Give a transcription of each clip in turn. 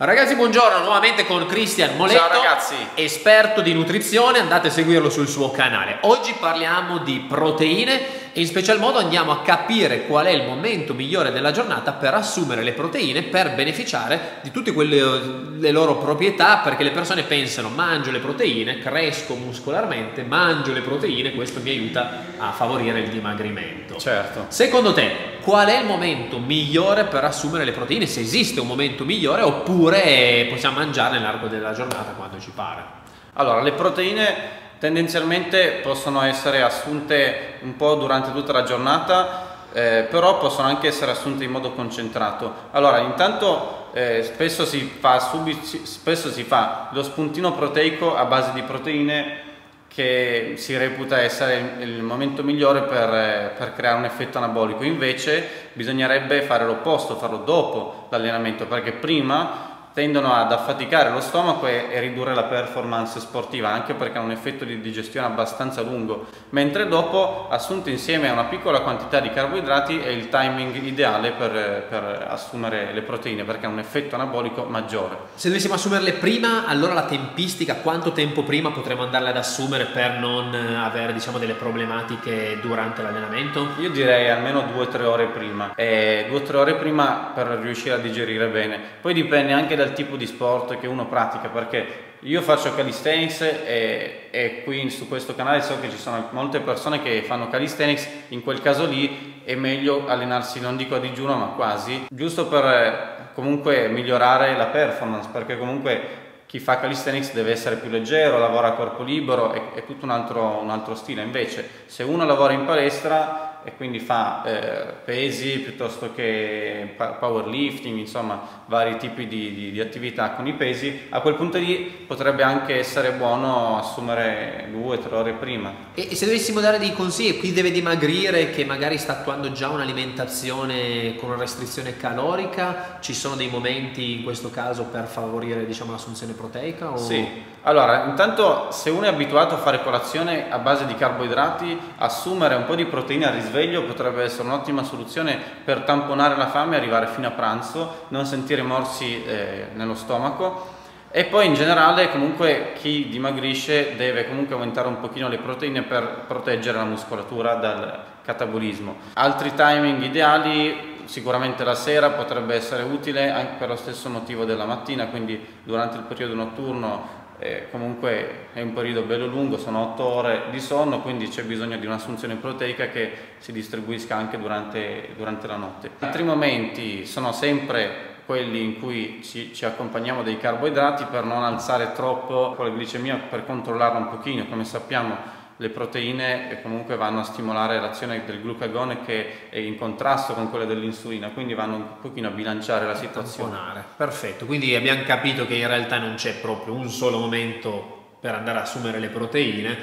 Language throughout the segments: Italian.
Ragazzi buongiorno, nuovamente con Cristian Moletto, Ciao ragazzi. esperto di nutrizione, andate a seguirlo sul suo canale. Oggi parliamo di proteine e in special modo andiamo a capire qual è il momento migliore della giornata per assumere le proteine per beneficiare di tutte quelle le loro proprietà perché le persone pensano mangio le proteine, cresco muscolarmente, mangio le proteine, questo mi aiuta a favorire il dimagrimento. Certo. Secondo te qual è il momento migliore per assumere le proteine? Se esiste un momento migliore oppure possiamo mangiare nell'arco della giornata quando ci pare? Allora, le proteine tendenzialmente possono essere assunte un po' durante tutta la giornata, eh, però possono anche essere assunte in modo concentrato. Allora, intanto eh, spesso, si fa subito, spesso si fa lo spuntino proteico a base di proteine che si reputa essere il momento migliore per, per, creare un effetto anabolico, invece bisognerebbe fare l'opposto, farlo dopo l'allenamento, perché prima tendono ad affaticare lo stomaco e, e, ridurre la performance sportiva anche perché hanno un effetto di digestione abbastanza lungo. Mentre dopo assunto insieme a una piccola quantità di carboidrati è il timing ideale per, per assumere le proteine perché ha un effetto anabolico maggiore. Se dovessimo assumerle prima allora la tempistica quanto tempo prima potremmo andarle ad assumere per non avere diciamo delle problematiche durante l'allenamento? Io direi almeno 2-3 ore prima. 2-3 ore prima per riuscire a digerire bene. Poi dipende anche dal tipo di sport che uno pratica perché io faccio calisthenics e, e, qui su questo canale so che ci sono molte persone che fanno calisthenics, in quel caso lì è meglio allenarsi, non dico a digiuno ma quasi, giusto per eh, comunque migliorare la performance perché comunque chi fa calisthenics deve essere più leggero, lavora a corpo libero, è, è tutto un altro, un altro stile, invece se uno lavora in palestra e quindi fa eh, pesi piuttosto che powerlifting, insomma vari tipi di, di, di, attività con i pesi, a quel punto lì potrebbe anche essere buono assumere due o tre ore prima. E, e se dovessimo dare dei consigli, chi deve dimagrire che magari sta attuando già un'alimentazione con una restrizione calorica, ci sono dei momenti in questo caso per favorire diciamo, l'assunzione proteica? O... Sì, allora intanto se uno è abituato a fare colazione a base di carboidrati, assumere un po' di proteine a risveglio potrebbe essere un'ottima soluzione per tamponare la fame e arrivare fino a pranzo, non sentire morsi eh, nello stomaco e poi in generale comunque chi dimagrisce deve comunque aumentare un pochino le proteine per proteggere la muscolatura dal catabolismo. Altri timing ideali sicuramente la sera potrebbe essere utile anche per lo stesso motivo della mattina, quindi durante il periodo notturno eh, comunque è un periodo bello lungo, sono 8 ore di sonno, quindi c'è bisogno di un'assunzione proteica che si distribuisca anche durante, durante, la notte. Altri momenti sono sempre quelli in cui ci, ci, accompagniamo dei carboidrati per non alzare troppo la glicemia, per controllarla un pochino, come sappiamo le proteine comunque vanno a stimolare l'azione del glucagone che è in contrasto con quella dell'insulina, quindi vanno un pochino a bilanciare la situazione. Perfetto, quindi abbiamo capito che in realtà non c'è proprio un solo momento per andare a assumere le proteine,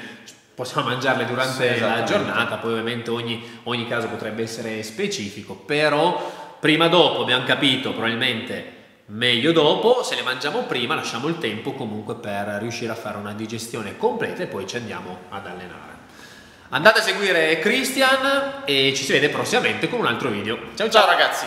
possiamo mangiarle durante sì, la giornata, poi ovviamente ogni, ogni caso potrebbe essere specifico, però prima o dopo abbiamo capito probabilmente meglio dopo, se le mangiamo prima lasciamo il tempo comunque per riuscire a fare una digestione completa e poi ci andiamo ad allenare. Andate a seguire Christian e ci si vede prossimamente con un altro video. Ciao ciao, ciao ragazzi!